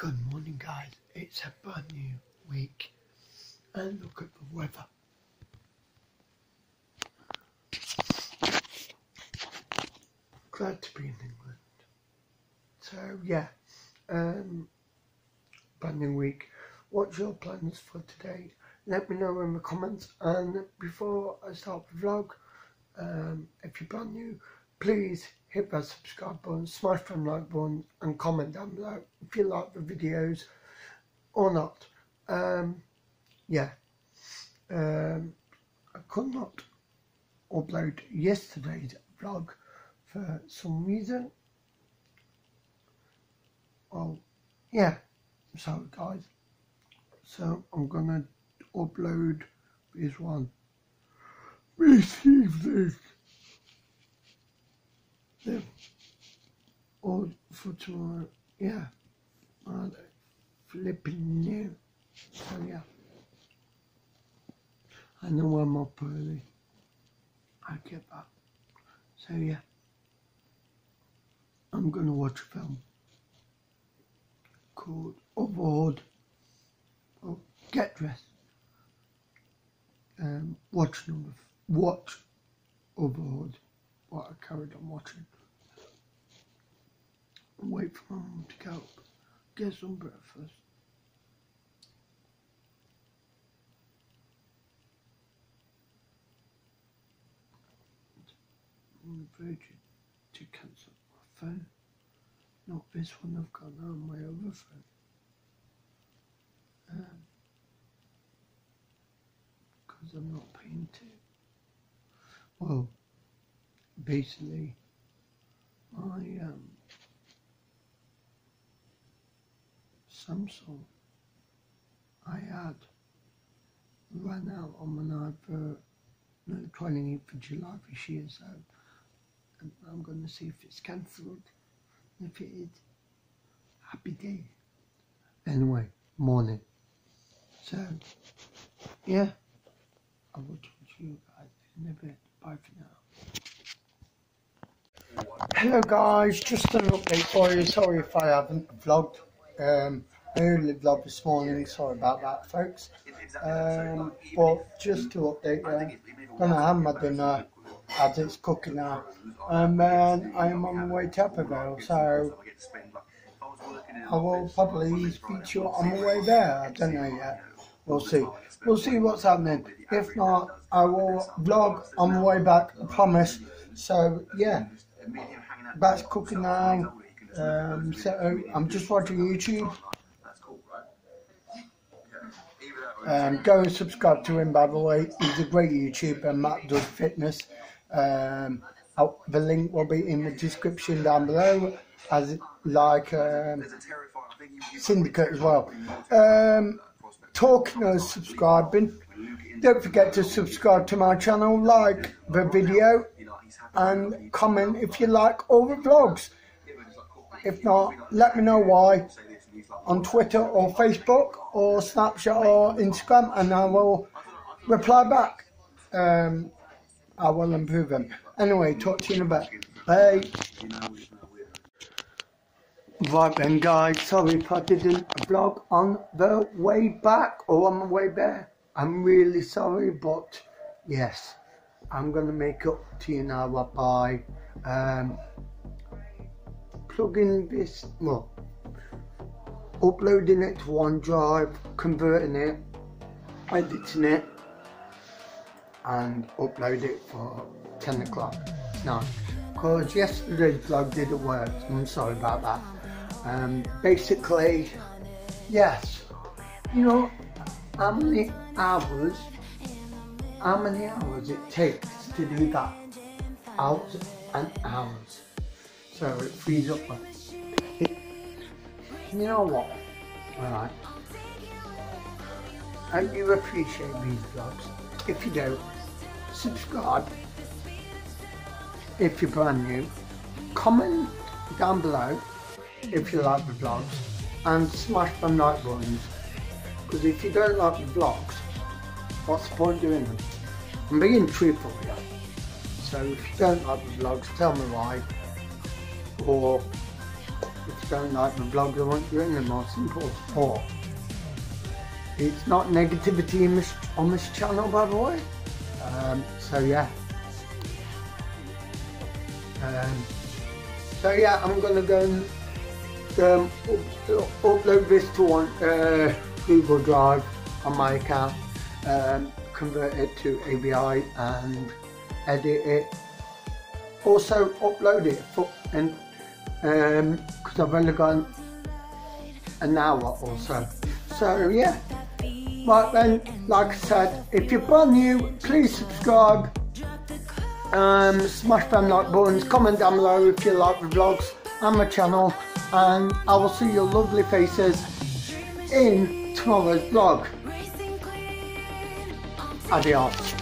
Good morning guys, it's a brand new week and look at the weather. Glad to be in England. So yeah, um, brand new week. What's your plans for today? Let me know in the comments and before I start the vlog, um, if you're brand new, please hit that subscribe button, smash the like button and comment down below if you like the videos or not. Um, yeah, um, I could not upload yesterday's vlog for some reason. Well, yeah, sorry guys. So I'm gonna upload this one. This. Yeah. Or for tomorrow. Yeah. Uh, flipping new. So yeah. I know I'm up early. I get that. So yeah. I'm gonna watch a film called Overboard. Oh, Get Dressed. Um, watch number. Watch Overboard. What I carried on watching. Wait for my mum to go. Get some breakfast. I'm virgin to cancel my phone. Not this one I've got now on my other phone. Um, because I'm not paying to. Well, basically, my um, Samsung I had ran out on my advert no, 28th of July this year, so I'm going to see if it's cancelled. If it is, happy day. Anyway, morning. So, yeah, I will talk to you guys in a bit. Bye for now. Hello guys, just an update for you. Sorry if I haven't vlogged. Um, Only vlogged this morning, sorry about that folks. Um, but just to update you, gonna have my dinner as it's cooking now. And then I am on my way to Uppervale, so I will probably speak to you on my way there. I don't know yet. We'll see. We'll see what's happening. If not, I will vlog on my way back, I promise. So, yeah. That's cooking now. Um, so, I'm just watching YouTube. Um, go and subscribe to him, by the way. He's a great YouTuber. Matt does fitness. Um, the link will be in the description down below, as like um, Syndicate as well. Um, talking of subscribing, don't forget to subscribe to my channel, like the video, and comment if you like all the vlogs. If not, let me know why on Twitter or Facebook or Snapchat or Instagram, and I will reply back. Um, I will improve them. Anyway, talk to you in a bit. Bye. Right then guys, sorry if I didn't vlog on the way back or on the way there. I'm really sorry, but yes, I'm going to make up to you now by um, plugging this, well, uploading it to OneDrive, converting it, editing it, and upload it for 10 o'clock night. Because yesterday's vlog didn't work, I'm sorry about that. Um, basically, yes, you know how many hours, how many hours it takes to do that? Hours and hours. So it frees up. You know what? Alright. And you appreciate these vlogs. If you don't, subscribe. If you're brand new, comment down below if you like the vlogs and smash the like buttons because if you don't like the vlogs what's the point doing them I'm being truthful here so if you don't like the vlogs tell me why or You don't like the blog I want you anymore. Simple support. It's not negativity in this, on this channel, by the way. Um, so yeah. Um, so yeah, I'm gonna go and um, up, upload this to one uh, Google Drive on my account, um, convert it to AVI and edit it. Also upload it for, and because um, I've only gone an hour or so. So yeah. Right then, like I said, if you're brand new, please subscribe. Um, smash them like buttons, comment down below if you like the vlogs and my channel and I will see your lovely faces in tomorrow's vlog. Adios.